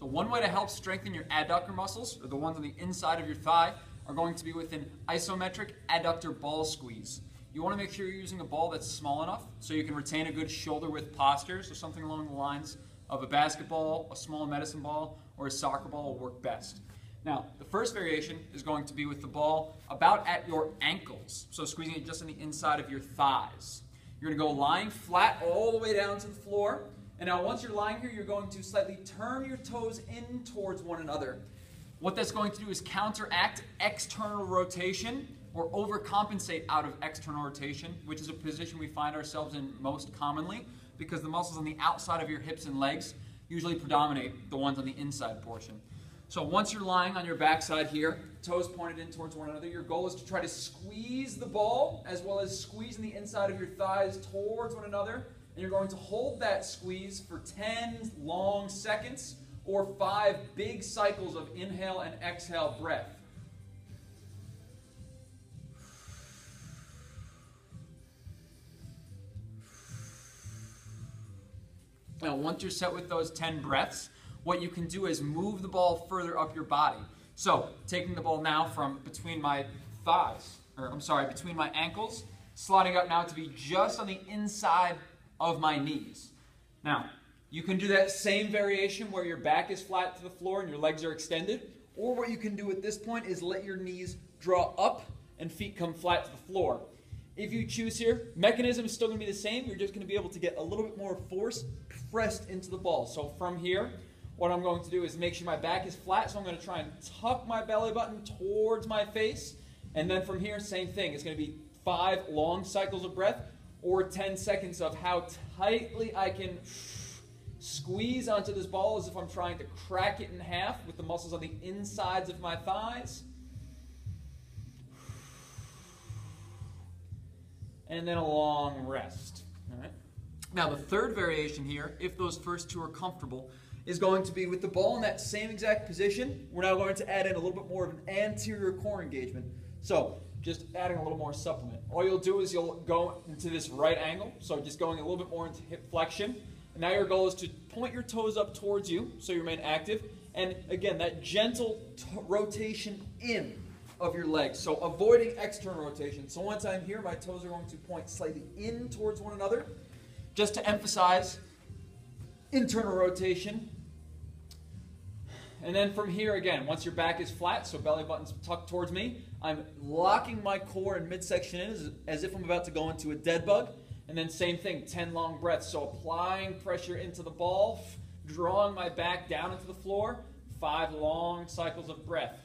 So one way to help strengthen your adductor muscles, or the ones on the inside of your thigh, are going to be with an isometric adductor ball squeeze. You want to make sure you're using a ball that's small enough so you can retain a good shoulder width posture, so something along the lines of a basketball, a small medicine ball, or a soccer ball will work best. Now, the first variation is going to be with the ball about at your ankles, so squeezing it just on the inside of your thighs. You're going to go lying flat all the way down to the floor, and now once you're lying here, you're going to slightly turn your toes in towards one another. What that's going to do is counteract external rotation or overcompensate out of external rotation, which is a position we find ourselves in most commonly because the muscles on the outside of your hips and legs usually predominate the ones on the inside portion. So once you're lying on your backside here, toes pointed in towards one another, your goal is to try to squeeze the ball as well as squeezing the inside of your thighs towards one another and you're going to hold that squeeze for 10 long seconds or five big cycles of inhale and exhale breath. Now, once you're set with those 10 breaths, what you can do is move the ball further up your body. So, taking the ball now from between my thighs, or I'm sorry, between my ankles, sliding up now to be just on the inside of my knees. Now, you can do that same variation where your back is flat to the floor and your legs are extended. Or what you can do at this point is let your knees draw up and feet come flat to the floor. If you choose here, mechanism is still going to be the same. You're just going to be able to get a little bit more force pressed into the ball. So from here, what I'm going to do is make sure my back is flat. So I'm going to try and tuck my belly button towards my face. And then from here, same thing. It's going to be five long cycles of breath or 10 seconds of how tightly I can squeeze onto this ball as if I'm trying to crack it in half with the muscles on the insides of my thighs. And then a long rest. All right. Now the third variation here, if those first two are comfortable, is going to be with the ball in that same exact position. We're now going to add in a little bit more of an anterior core engagement. So just adding a little more supplement. All you'll do is you'll go into this right angle, so just going a little bit more into hip flexion. And now your goal is to point your toes up towards you, so you remain active. And again, that gentle rotation in of your legs. So avoiding external rotation. So once I'm here, my toes are going to point slightly in towards one another. Just to emphasize, internal rotation. And then from here again, once your back is flat, so belly button's tucked towards me, I'm locking my core and midsection in as, as if I'm about to go into a dead bug. And then same thing, 10 long breaths. So applying pressure into the ball, drawing my back down into the floor, five long cycles of breath.